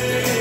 Amen.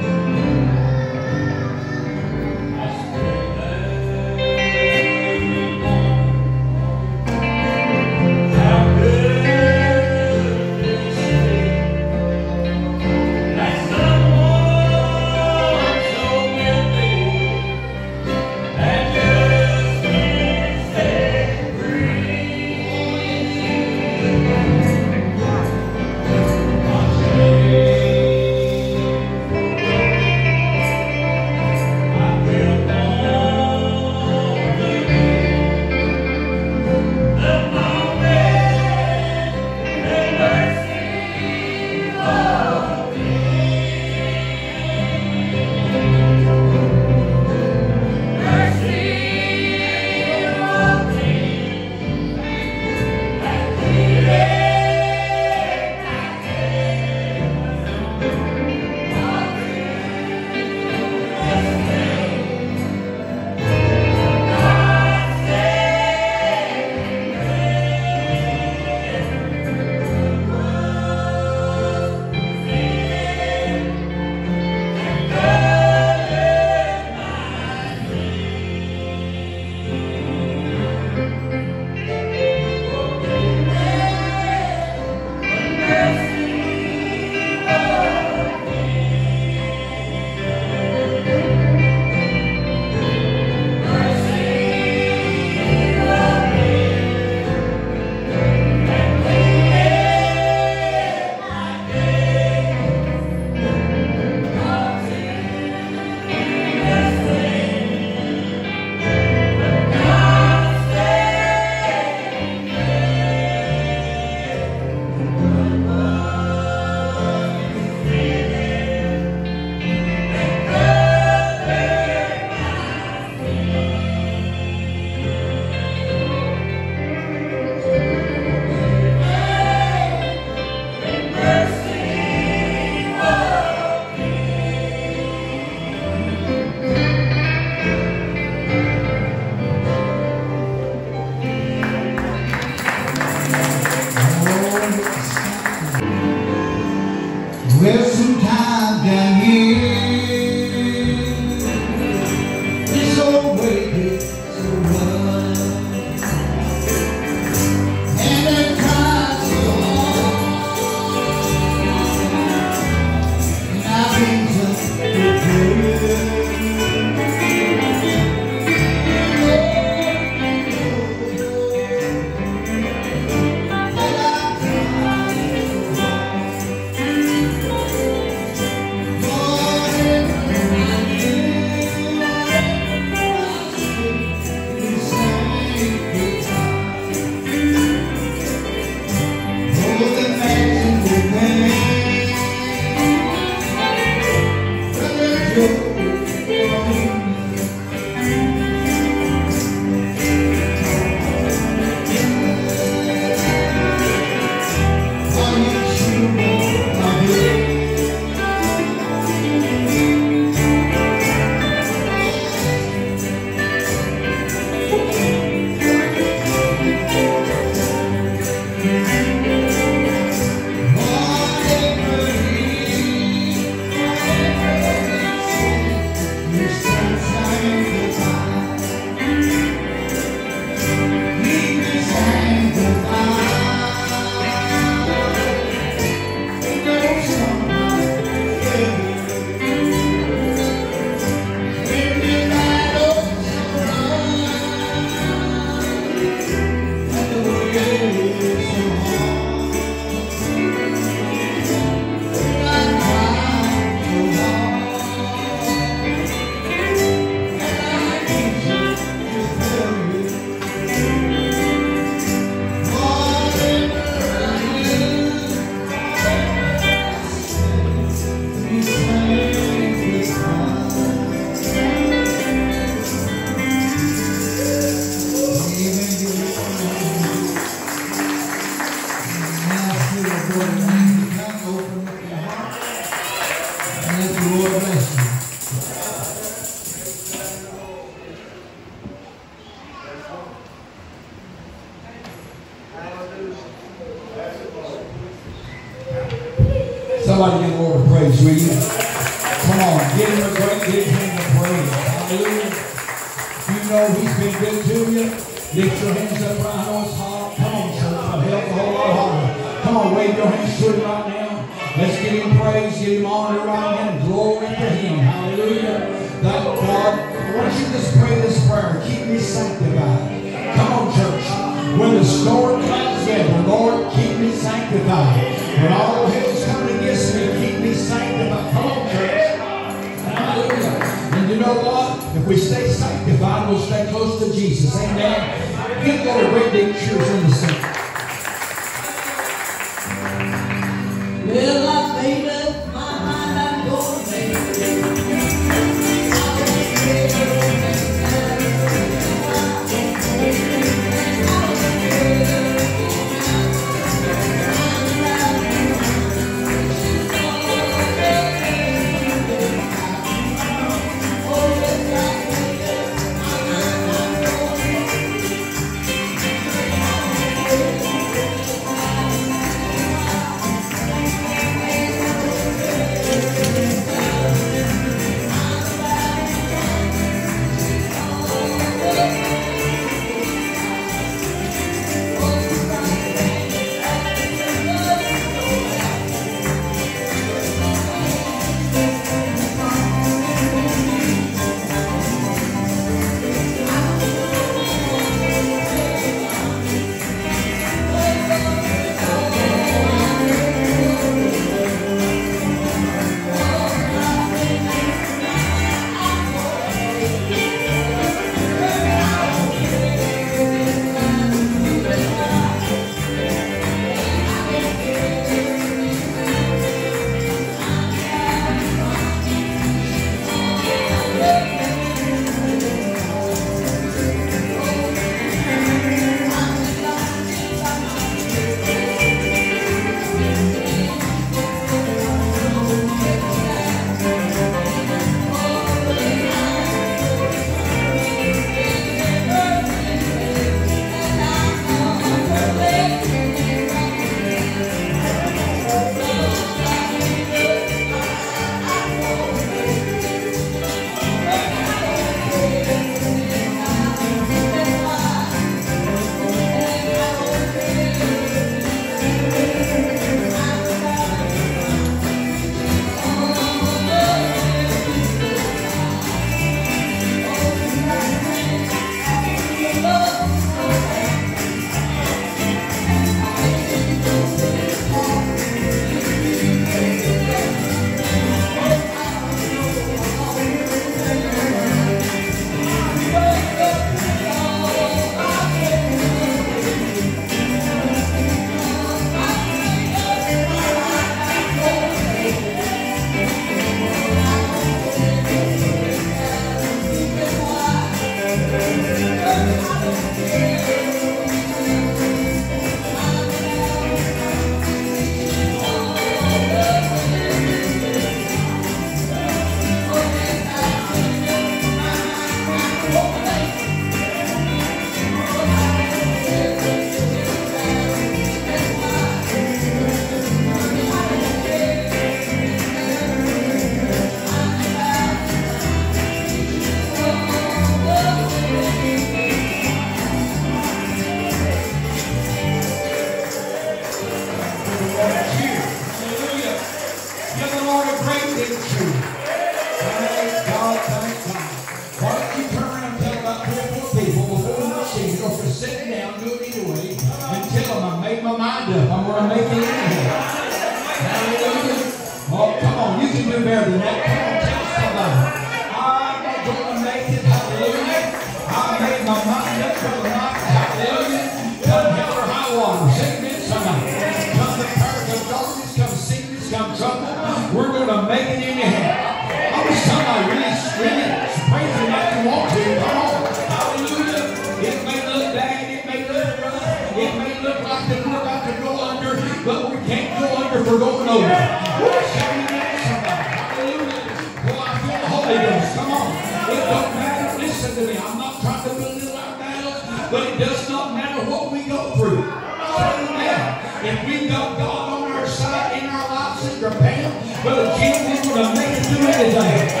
walk through. Hallelujah. If we've got God on our side in our lives, Sister Pam, Brother Jim, we gonna make it through anything.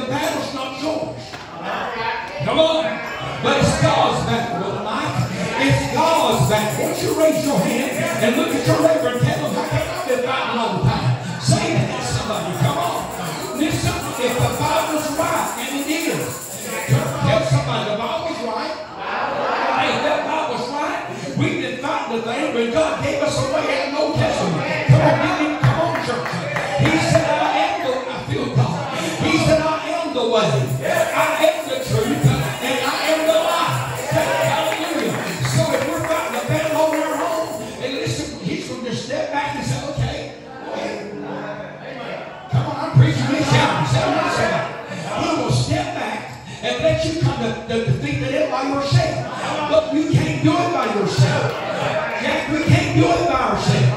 the battle's not yours. Come on. But it's God's battle tonight. It's God's battle. Won't you raise your hand and look at your neighbor and tell them, I can't live by long time. Say that to somebody. Come on. Listen, if the Bible's right, and it is, tell somebody the Bible's right. Hey, that Bible's right. We've been fighting the thing, but God gave us a way out of no testament. prioridade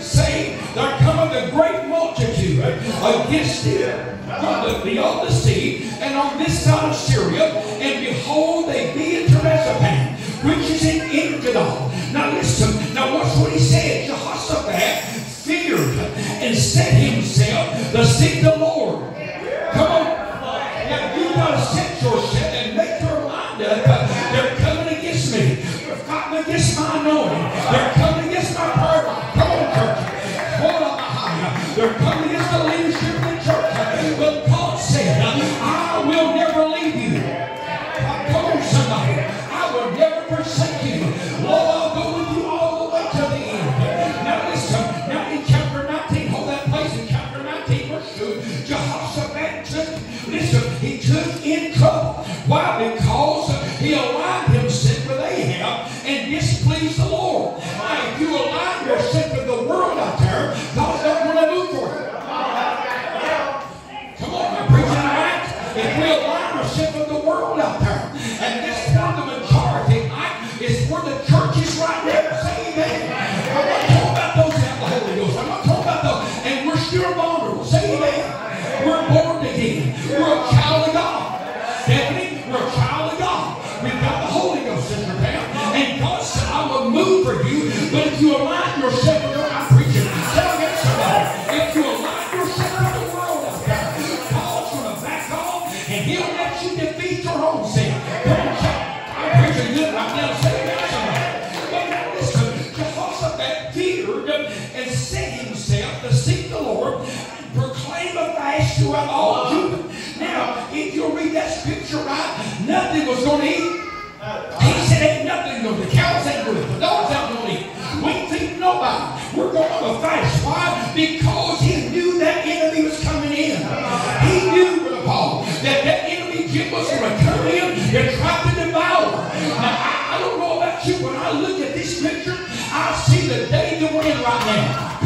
Say There cometh a great multitude against him from beyond the sea and on this side of Syria, and behold, they be in Teresapan, which is in Engidal. Now listen But if you align yourself with what I'm preaching, tell me somebody, if you align yourself with the world of God, he calls from the back off and he'll let you defeat your own sin. Come on, shout. I'm preaching good right now. Say that somebody. But now listen, because of that Peter and set himself to seek the Lord and proclaim a fast throughout all Judah. Now, if you read that scripture right, nothing was going to eat. He said, ain't nothing gonna." The cows ain't good. The dogs ain't good. We're going to fast. Why? Because he knew that enemy was coming in. He knew, Brother Paul, that that enemy Jim was going to come in and try to devour. Now, I, I don't know about you, when I look at this picture, I see the day that we're in right now.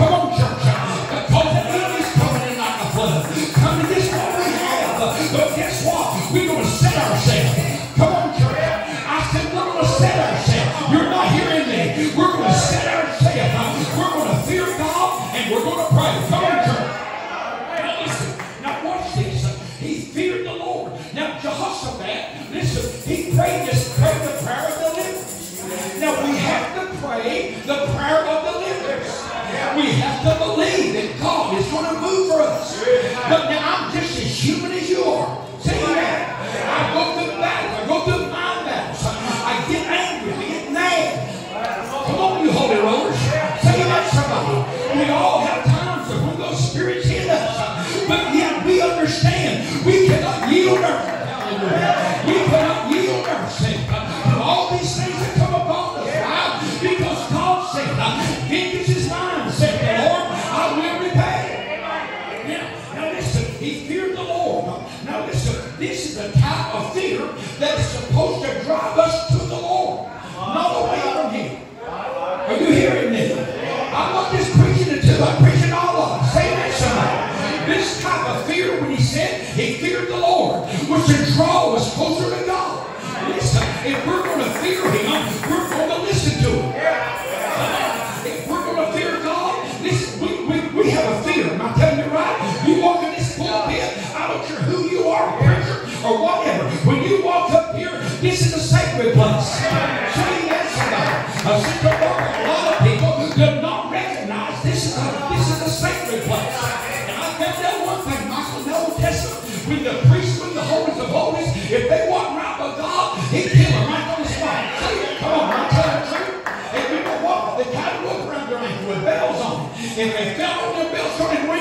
pray the prayer of the. We have to believe that God is going to move for us. But now I'm just as human He killed him right on the spot. Come on, I'm telling the truth. If people walk, they tied a rope around their ankle with bells on it. If they fell on their bells, started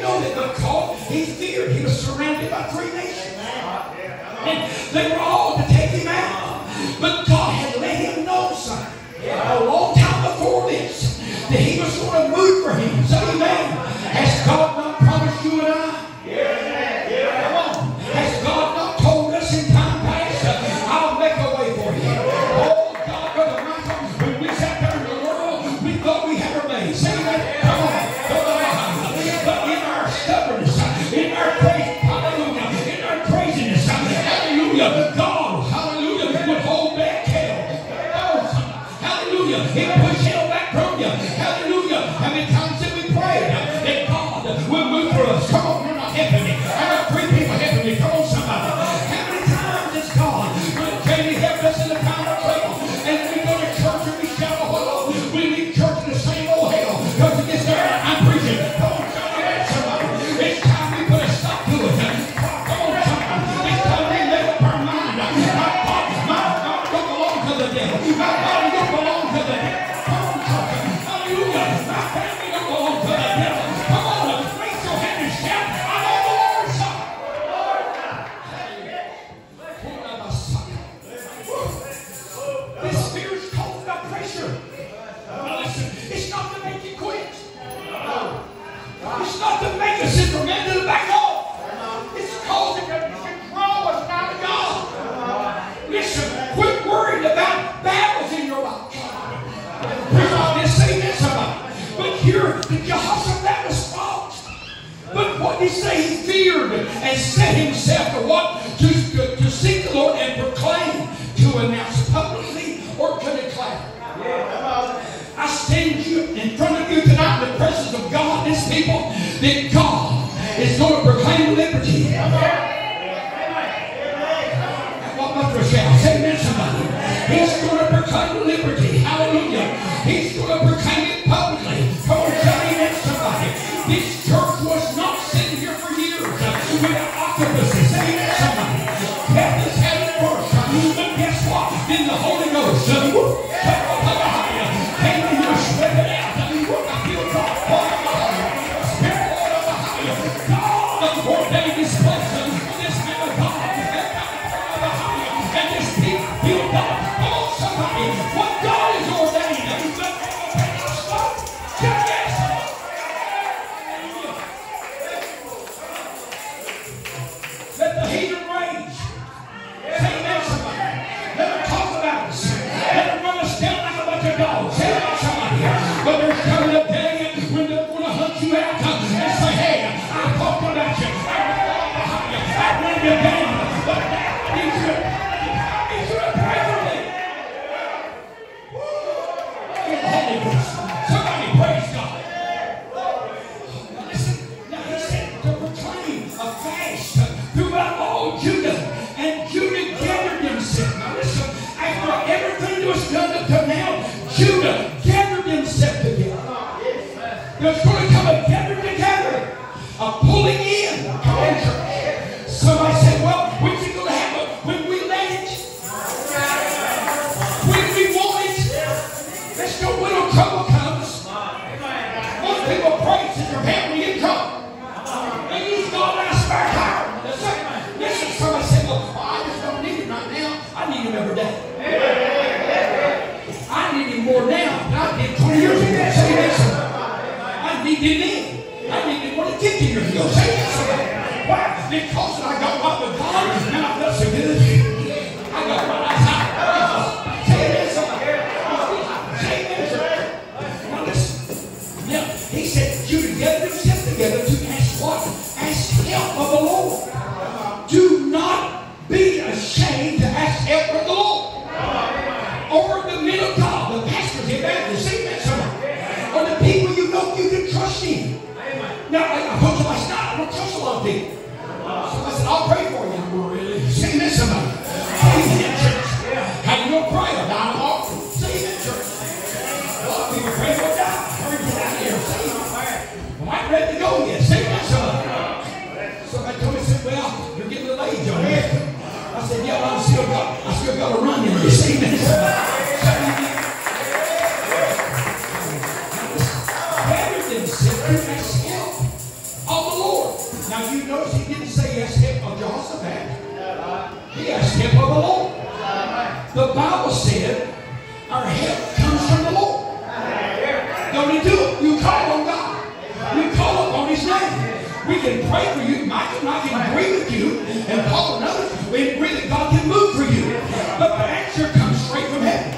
know that the caught, he feared. He was surrounded by three nations. And they were all to take him out. But God had let him know son, a long time before this that he was going to move for him. So, amen. Has God set himself to what The because We can pray for you. Michael and I can agree with you. And Paul and others, we agree that God can move for you. But the answer comes straight from heaven.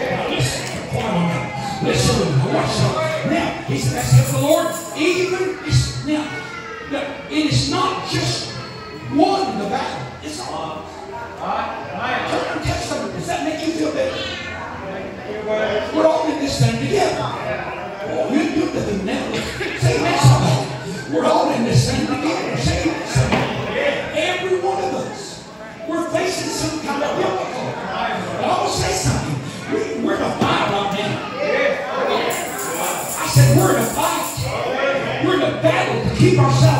Now listen, quiet on. Listen, watch up. Now, he said, that's the Lord. Even, is now, now, it is not just one in the battle. It's all. Turn and touch someone. Does that make you feel better? We're all in this thing together. keep ourselves.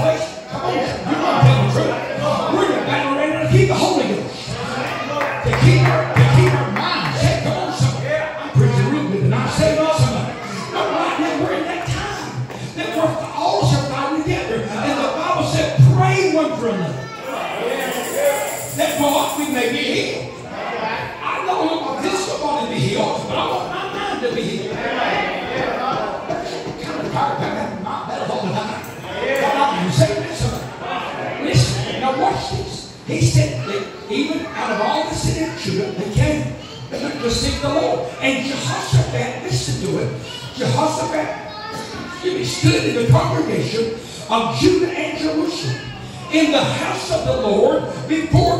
the Lord. And Jehoshaphat, listen to it. Jehoshaphat, excuse me, stood in the congregation of Judah and Jerusalem in the house of the Lord before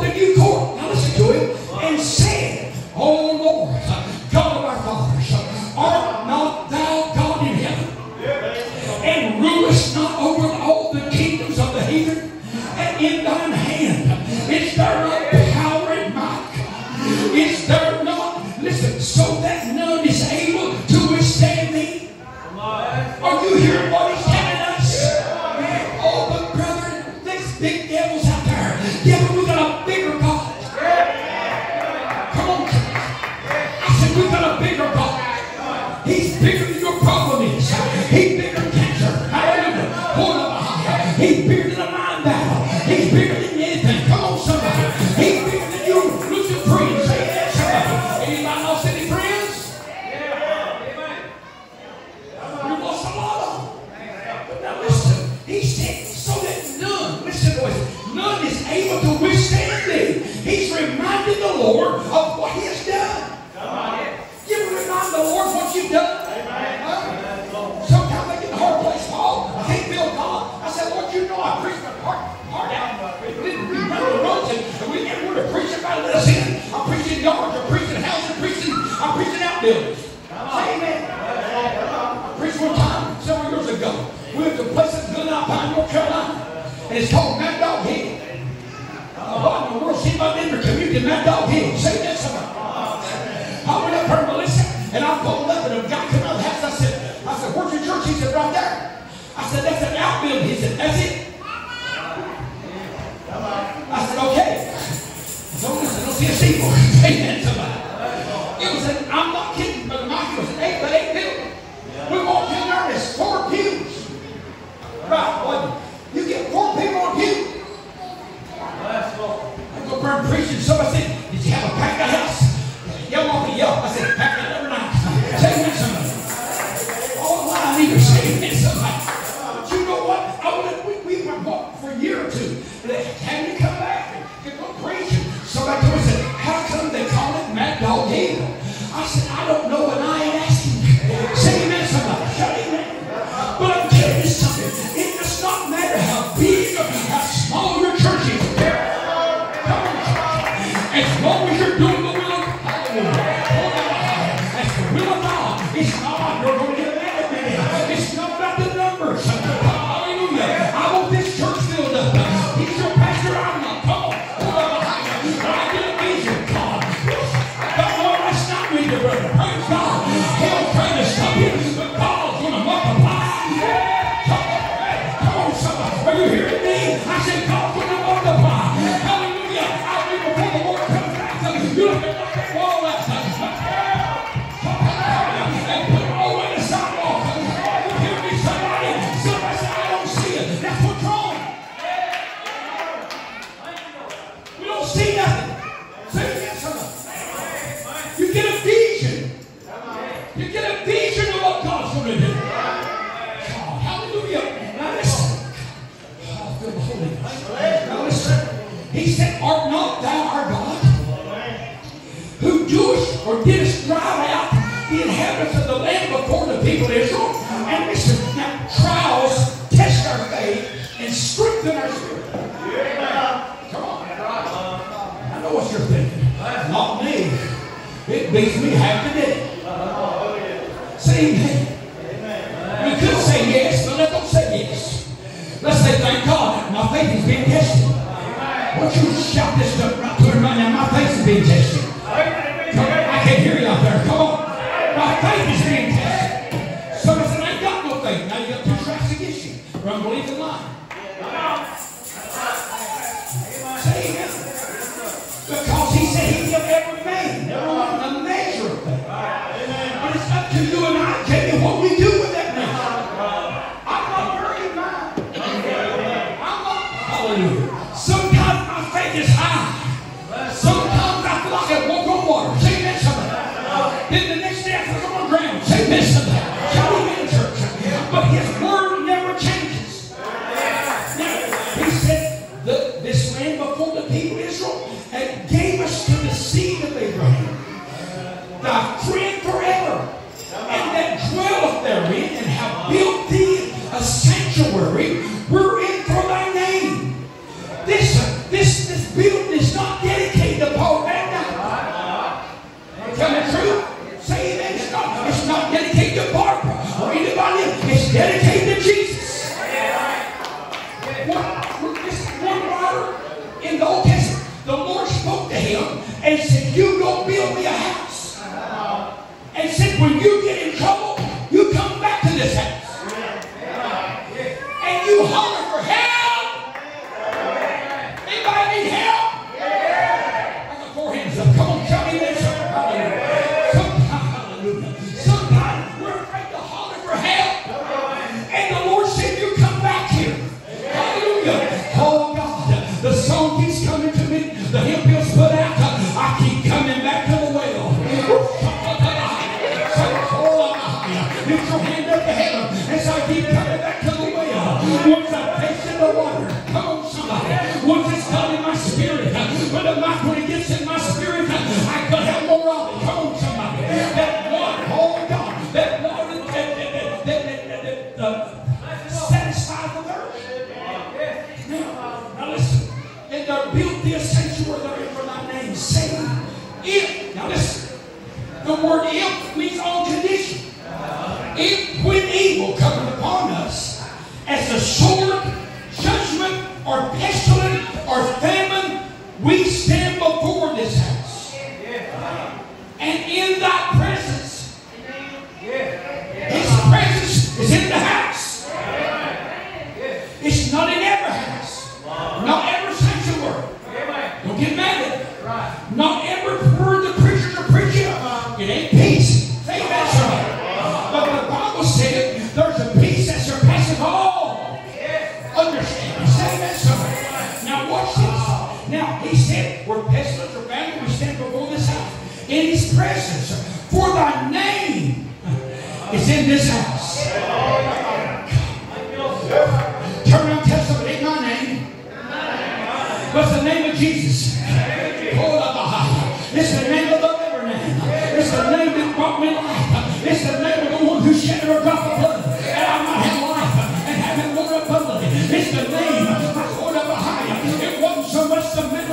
You could say yes, but let's don't say yes. Let's say, thank God, my faith is being tested. Won't you shout this to, right to right now? My faith is being tested. Come, I can't hear you out there. Come on. My faith is being tested. Somebody said, I ain't got no faith. Now you got two tracks against you. From belief and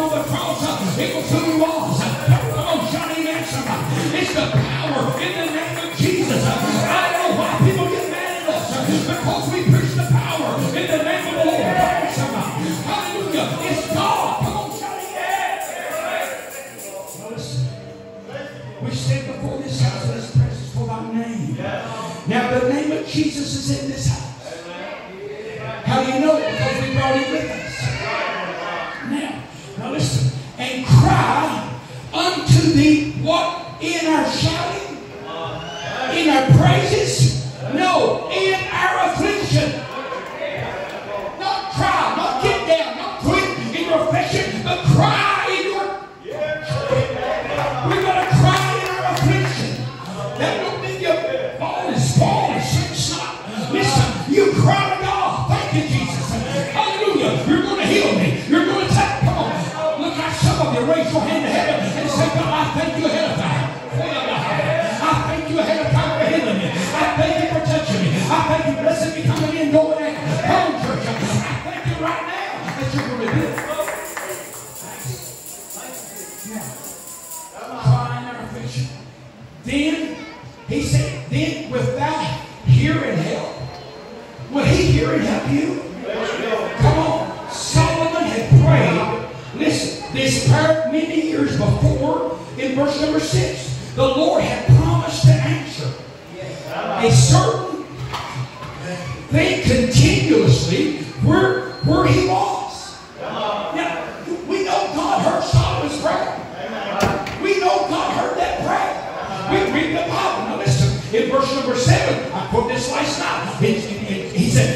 on the cross, it uh, was who he was. Come on, Johnny amen. It's the power in the name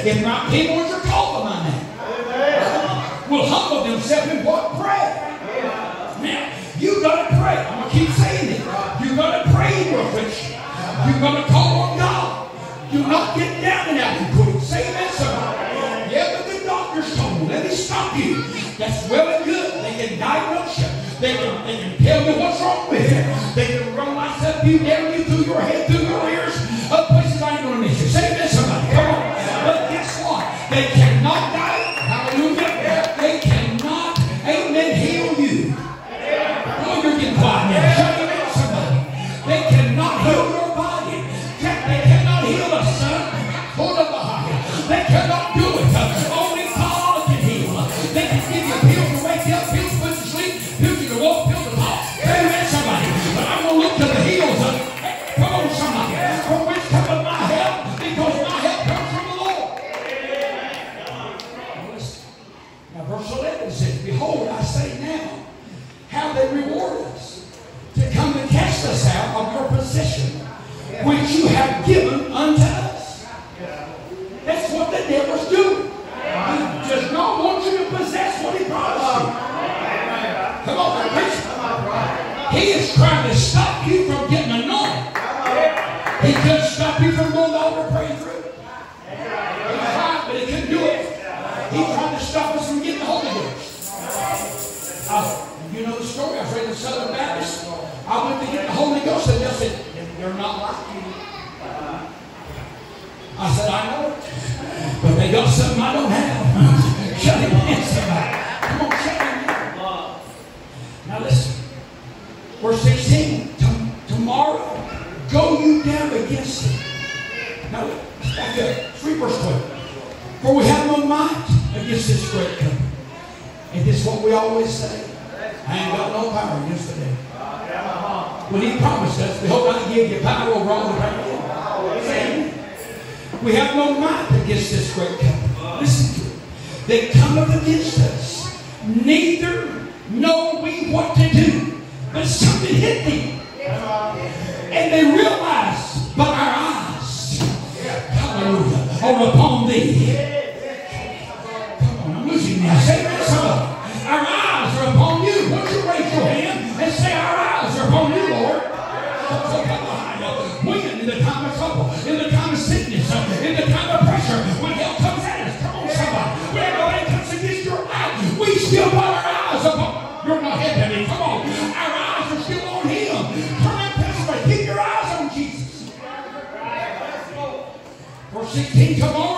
if my people which are called by my name will humble themselves and what? Pray. Now, you got to pray. I'm going to keep saying it. you got to pray in your affliction. you got to call on God. Do not get down and out and quit. Say that, somebody. Yeah, but the doctors told me, let me stop you. That's well and good. They can diagnose you. They can, they can tell me what's wrong with you. They can run myself you down you through your head, through your ear. I said, I know it. But they got something I don't have. shut him in, somebody. Come on, shut him down. Now listen. Verse 16. tomorrow, go you down against him. Now, back up. 3 verse twenty. For we have no might against this great company. And this is what we always say. I ain't got no power against the devil. When he promised us, behold, I give you power over all the power. We have no might against this great company. Listen to it. They cometh against us. Neither know we what to do. But something hit them. And they realized by our eyes, hallelujah, are upon thee. Come on.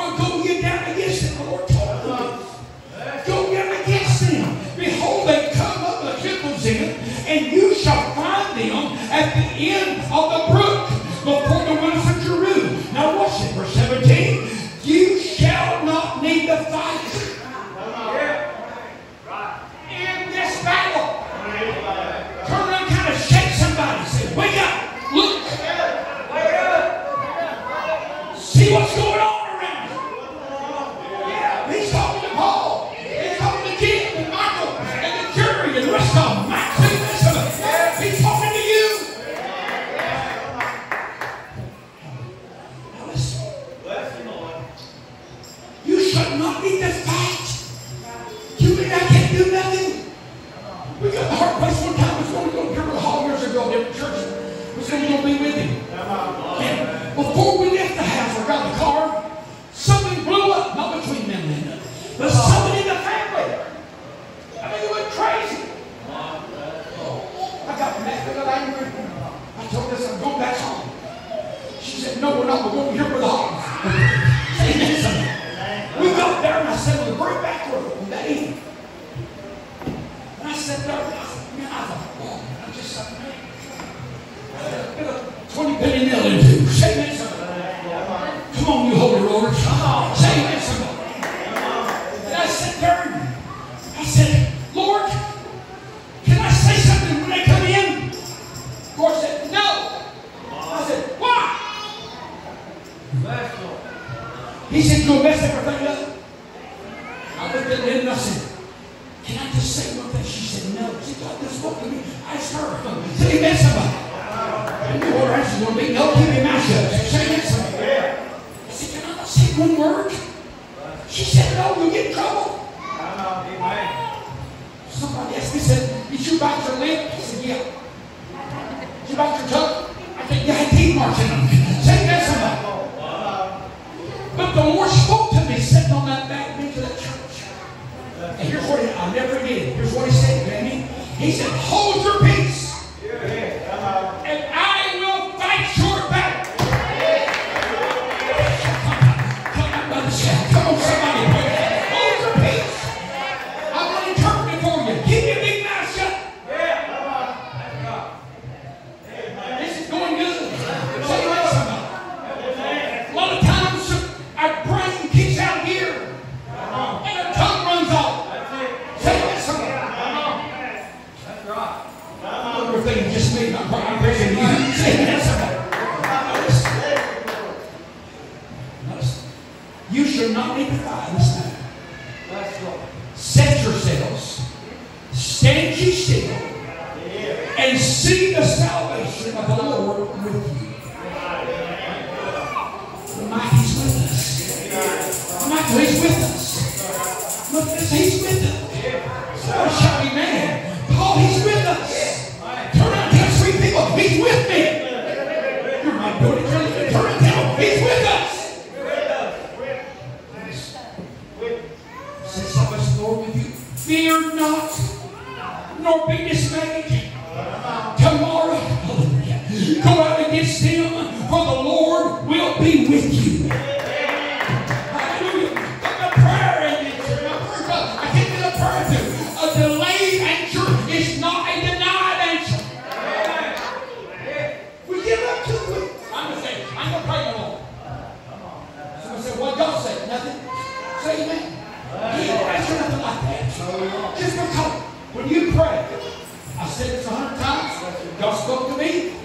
He said, hold your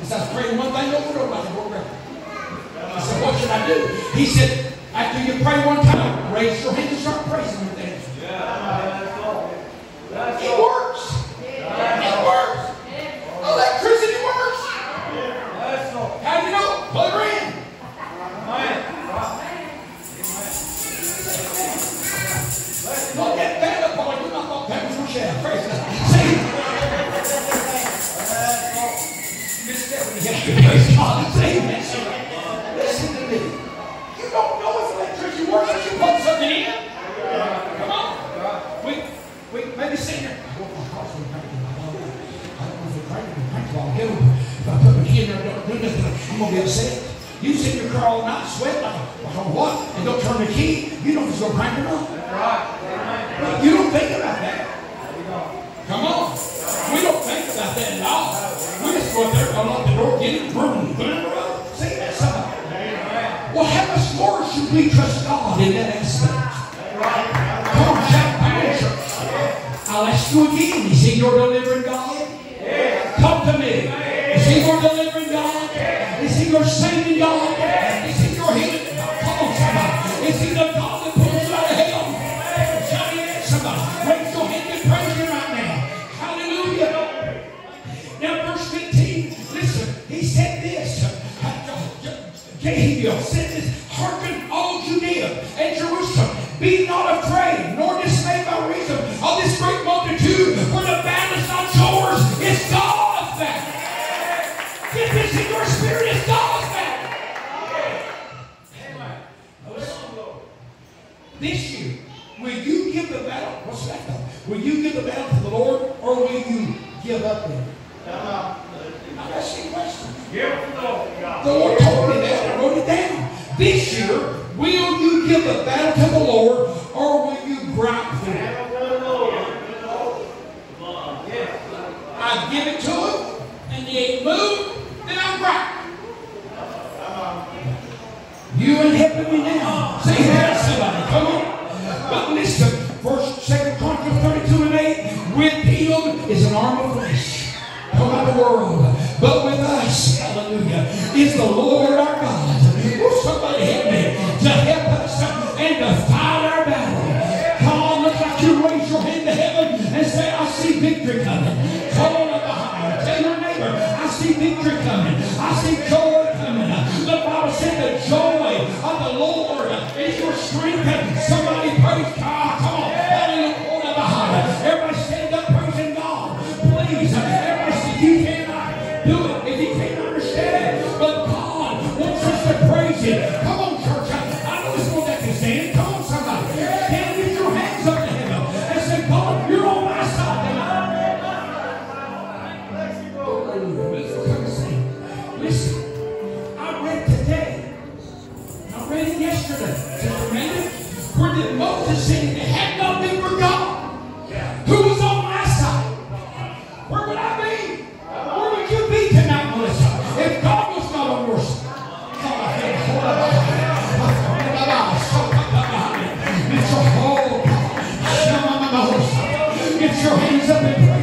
Because I was praying one thing over and over. I said, Lord, I said, what should I do? He said, after you pray one time, raise your hand. this year, will you give the battle? What's that? Will you give the battle to the Lord, or will you give up in it? Now, the question. The Lord told me that. I wrote it down. This year, will you give the battle to the Lord, world. But with us, hallelujah, is the Lord our God. Will somebody help me to help us and to fight our battle? Come on, look like you raise your hand to heaven and say, I see victory coming. Come on up behind. Tell your neighbor, I see victory coming. I see joy coming. The Bible said the joy of the Lord is your strength. Somebody praise God. Come on. Hallelujah. igreja bem